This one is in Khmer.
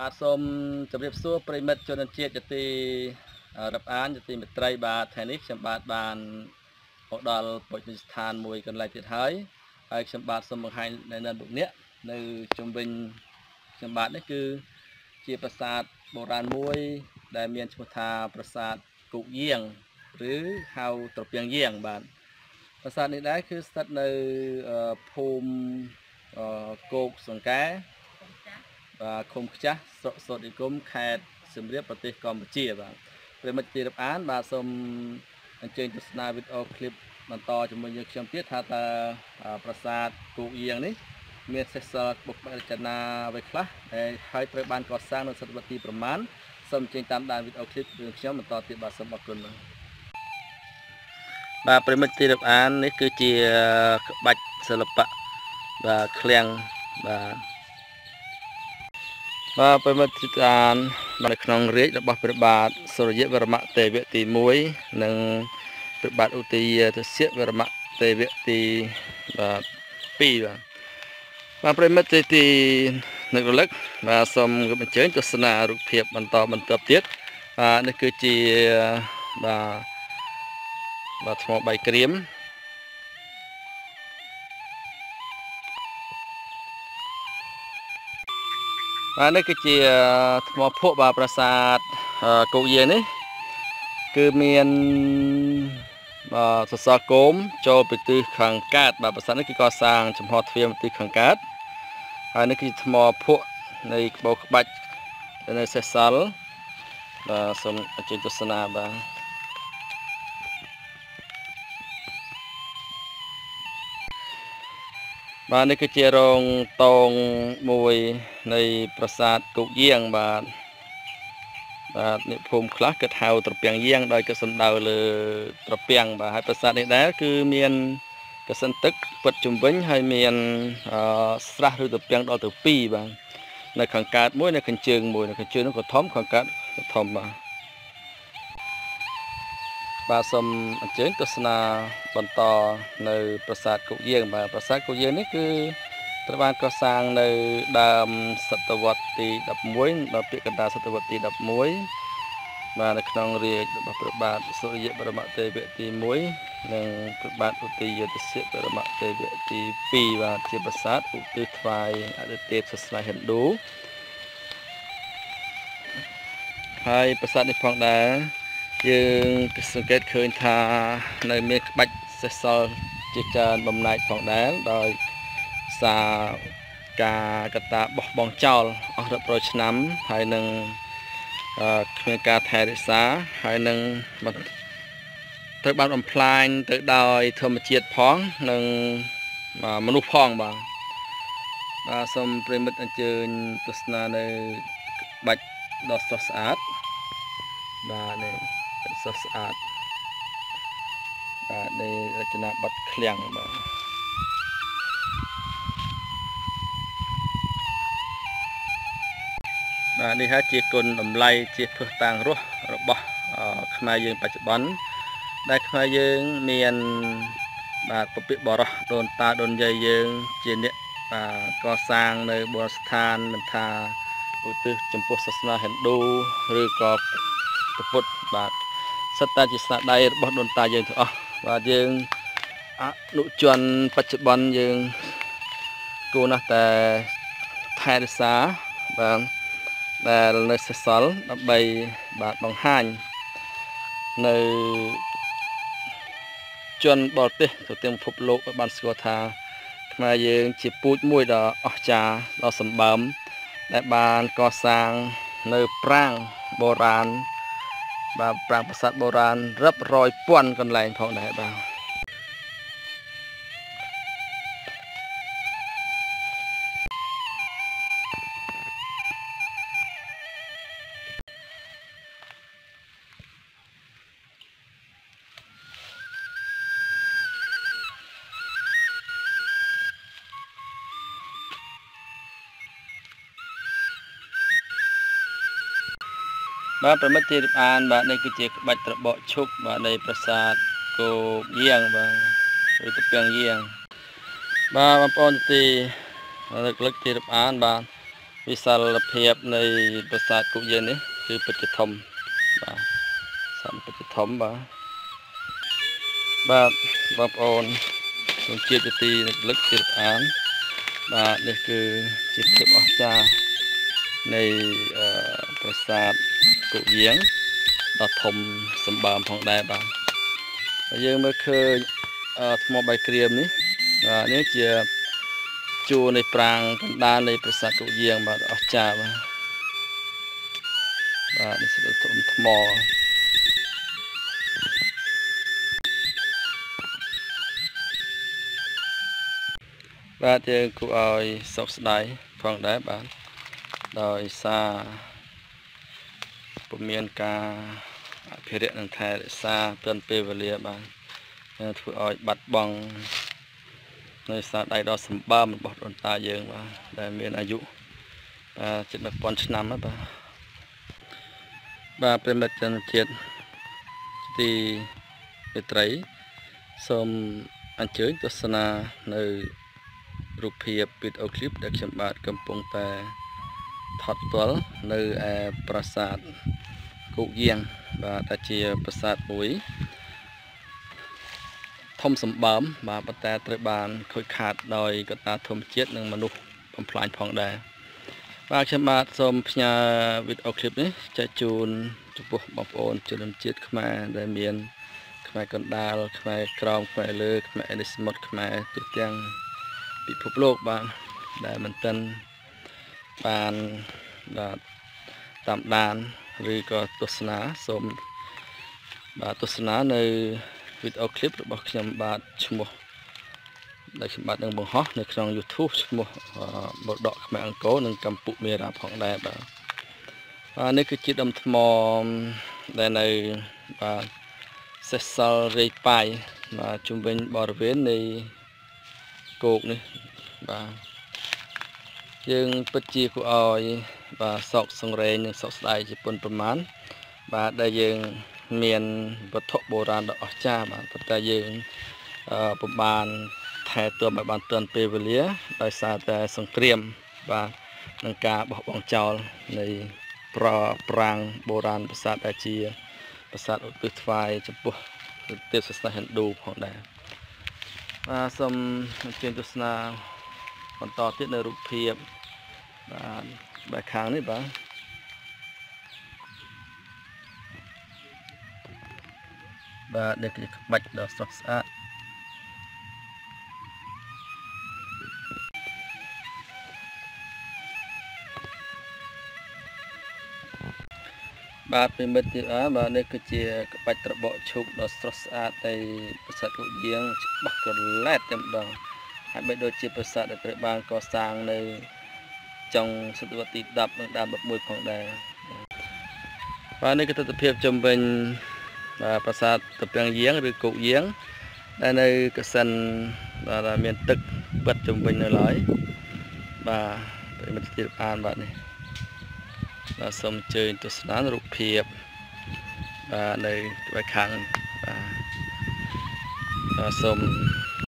បាទសូមជម្រាបសួរប្រិមិត្តជនជាតិជាទីរាប់អានជាទីមេត្រីបាទថ្ងៃនេះខ្ញុំបាទបានមកដល់ពុទ្ធស្ថានមួយកន្លែងទៀតហើយហើយខ្ញុំបាទសូមបង្ហាញនៅនៅលោកអ្នកនៅជំវិញខ្ញុំបាទនេះគឺជាប្រាសាទបុរាណមួយ ដែលមានឈ្មោះថាប្រាសាទគុកយាងឬហៅត្រពាំងយាងបាទប្រាសាទនេះដែរគឺស្ថិតនៅភូមិគោកសង្កែ បាទឃុំខ្ចាស់ស្រុកសូត្រនិគមខេត្តសៀមរាបប្រទេសកម្ពុជាបាទប្រិមិត្តទីរាប់អាន បាទសូមអញ្ជើញទស្សនាវីដេអូឃ្លីបបន្តជាមួយយើងខ្ញុំទៀតថាតើប្រាសាទគូកយាងនេះ មានសេសសល់បុព្វរចនាអ្វីខ្លះដែលហើយត្រូវបានកសាងនៅសតវត្សទីប្រមាណសូមអញ្ជើញតាមដានវីដេអូឃ្លីបរឿងខ្ញុំបន្តទៀតបាទសូមអរគុណបាទបាទប្រិមិត្តទីរាប់អាននេះគឺជាក្បាច់សិល្បៈបាទឃ្លាំងបាទ បាទប្រិមិត្តទីអាននៅក្នុងរាជរបស់ព្រះបាទសុរយវរមទេវៈទី1និងព្រះបាទឧទយាទសវរមទេវៈទីបាទ2បាទបាទប្រិមិត្តទីទីនឹករលឹកបាទសូមគោរពអញ្ជើញទស្សនារូបភាពបន្តបន្ទាប់ទៀតបាទនេះគឺជាបាទបាទថ្មបៃក្រៀម បាទនេះគឺជាថ្មភក់បាទប្រាសាទគោកយានេះ គឺមានបាទសសរគោមចូលពីទិសខាងកើតបាទប្រាសាទនេះគឺកសាងចំហទ្វារពីទិសខាងកើតហើយនេះគឺជាថ្មភក់នៃក្បូរក្បាច់នៅសេសសល់បាទសូមអញ្ជើញទស្សនាបាទ បាទនេះគឺជារោងតងមួយនៃប្រាសាទគុកយាងបាទបាទអ្នកភូមិខ្លះគិតហៅត្រពាំងយាងដោយគិតសំដៅលើត្រពាំងបាទហើយប្រាសាទនេះដែរគឺមានកសិនទឹកពិតជំវិញហើយមានស្រះឬត្រពាំងដល់ទៅ2បាទនៅខាងកើតមួយនៅខាងជើងមួយនៅខាងជើងនោះក៏ធំខាងកើតក៏ធំបាទ បាទសូមអញ្ជើញទស្សនាបន្តនៅ ប្រាសាទគុកយាងបាទប្រាសាទគុកយាងនេះគឺត្រូវបានកសាងនៅដើមសតវត្សទី11ដល់ពាក្យកណ្ដាលសតវត្សទី11បាទនៅក្នុងរាជរបស់ព្រះបាទសុរិយបរមទេវៈទី1និងព្រះបាទឧទយទសៈបរមទេវៈទី2បាទជាប្រាសាទឧទ្ទិសថ្វាយអតិទេពសាសនាហិណ្ឌូហើយប្រាសាទនេះផងដែរ យើងសង្កេតឃើញថានៅមានក្បាច់សេះសល់ជាច្រើនបំណែកផងដែរដោយសារការកតាបោះបង់ចោលអស់រាប់រយឆ្នាំហើយនឹងគ្មានការថែរក្សាហើយនឹងត្រូវបានបំផ្លាញទៅដោយធម្មជាតិផងនិងមនុស្សផងបាទបាទសូមប្រិមិត្តអញ្ជើញទស្សនានៅក្បាច់ដ៏ស្រស់ស្អាតបាទនេះ ស្រស់ស្អាតបាទនៃរចនាប័ទ្មឃ្លាំងបាទបាទនេះហើយជាគុណតម្លៃជាភស្តុតាងរស់របស់ខ្មែរយើងបច្ចុប្បន្នដែលខ្មែរយើងមានបាទពពាកបរោះដូនតាដូនយាយយើង ជាអ្នកបាទកសាងនៅបុរស្ថានមិនថាឧទ្ទិសចំពោះសាសនាហិណ្ឌូឬក៏ពុទ្ធបាទ សិតតែជាស្នាដៃរបស់ដូនតាយើងទាំងអស់បាទយើងអនុជនបច្ចុប្បន្នយើងគួរណាស់តែថែរក្សាបាទដែលនៅសេសសល់ដើម្បីបាទបង្ហាញនៅជនបរទេសទៅទាំងពិភពលោកឲ្យបានស្គាល់ថាខ្មែរយើងជាពូជមួយដ៏អស្ចារ្យដ៏សម្បើមដែលបានកសាងនៅប្រាង្គបុរាណ បាទប្រាង្គប្រាសាទបុរាណរាប់រយពាន់កន្លែងផងដែរបាទ បាទប្រមិត្តទីរាប់អានបាទនេះគឺជាក្បាច់ត្របកឈុកបាទនៃប្រាសាទគោយាងបាទឬតពាំងយាងបាទបងប្អូនទីលើកលឹកទីរាប់អានបាទវិសាលភាពនៃប្រាសាទគុយាននេះគឺពិតជាធំបាទសំពិតជាធំបាទបាទបងប្អូនក្នុងជាតិទីលឹកជាតិអានបាទនេះគឺជាភាពអស្ចារ្យ នៃប្រាសាទគុយាងដ៏ធំសម្បើមផងដែរបាទហើយយើងមើលឃើញថ្មបាយក្រៀមនេះបាទនេះជាជួរនៃប្រាង្គកណ្ដាលនៃប្រាសាទគុយាងបាទអស្ចារ្យបាទបាទនេះស្ដុតធំថ្មបាទយើងគួរឲ្យសោកស្ដាយផងដែរបាទ ដោយសារពុំមានការអភិរក្សនិងថែរក្សាទាន់ពេលវេលាបាទធ្វើឲ្យបាត់បង់នៅសារដៃដ៏សម្បើមរបស់ដូនតាយើងបាទដែលមានអាយុបាទជិត1000ឆ្នាំបាទបាទប្រិមិត្តជនជាតិទីមេត្រីសូមអញ្ជើញទស្សនានៅរូបភាពវីដេអូឃ្លីបដែលខ្ញុំបាទកំពុងតែ ថតផ្ទាល់នៅឯប្រាសាទគោកយាងបាទដែលជាប្រាសាទមួយធំសម្បើមបាទប៉ុន្តែត្រូវបានខូចខាតដោយកត្តាធម្មជាតិនិងមនុស្សបំផ្លាញផងដែរបាទខ្ញុំបាទសូមផ្ញើវីដេអូឃ្លីបនេះចែកជូនចំពោះបងប្អូនជនជាតិខ្មែរដែលមាន ខ្មែរកណ្ដាលខ្មែរក្រមខ្មែរលើខ្មែរអេនិសមុតខ្មែរទូទាំងពិភពលោកបាទដែលមិនទាន់ បានបាទតាមដានឬក៏ទស្សនាសូមបាទទស្សនានៅវីដេអូឃ្លីបរបស់ខ្ញុំបាទឈ្មោះដែលខ្ញុំបាទនឹងបង្ហោះនៅក្នុង YouTube ឈ្មោះបដកខ្មែរអង្គរនិងកម្ពុជាមេរ៉ាផងដែរបាទបាទនេះគឺជាដុំថ្មដែលនៅបាទសេសសល់រេប៉ៃបាទជុំវិញបរិវេណនៃគោកនេះបាទ យើងពិតជាគួរឲ្យបាទសោកសង្រេងនិងសោកស្ដាយជាពុនប្រមាណបាទដែលយើងមានវត្ថុបុរាណដ៏អស្ចារ្យបាទប៉ុន្តែយើងពុំបានថែទាំឲ្យបានទាន់ពេលវេលាដោយសារតែសង្គ្រាមបាទនឹងការបោះបង់ចោលនៃប្រប្រាំងបុរាណប្រាសាទដែលជាប្រាសាទឧទ្ទិសថ្វាយចំពោះទេពសាសនាហិណ្ឌូផងដែរបាទសូមអញ្ជើញទស្សនាបន្តទៀតនៅរូបភាព បាទបែបខាងនេះបាទបាទនេះគឺក្បាច់ដ៏ស្រស់ស្អាតបាទពីមិត្តទៀតអើបាទនេះគឺជាក្បាច់ត្របកឈូកដ៏ស្រស់ស្អាតនៃប្រាសាទរូបយាងច្បាស់ក្រឡែតតែម្ដងហើយបីដូចជាប្រាសាទដែលត្រូវបានកសាងនៅ ចុងសតវត្សទី10និងដើម11ផងដែរបាទនេះគឺទស្សនវិជ្ជាជំវិញបាទប្រាសាទតពាំងយាងឬគោកយាង ដែលនៅកសិនបាទមានទឹកបិទជំវិញនៅឡើយបាទប្រិមិត្តទៀតអានបាទនេះបាទសូមអញ្ជើញទស្សនារូបភាពបាទនៅក្បែរខាងបាទបាទសូម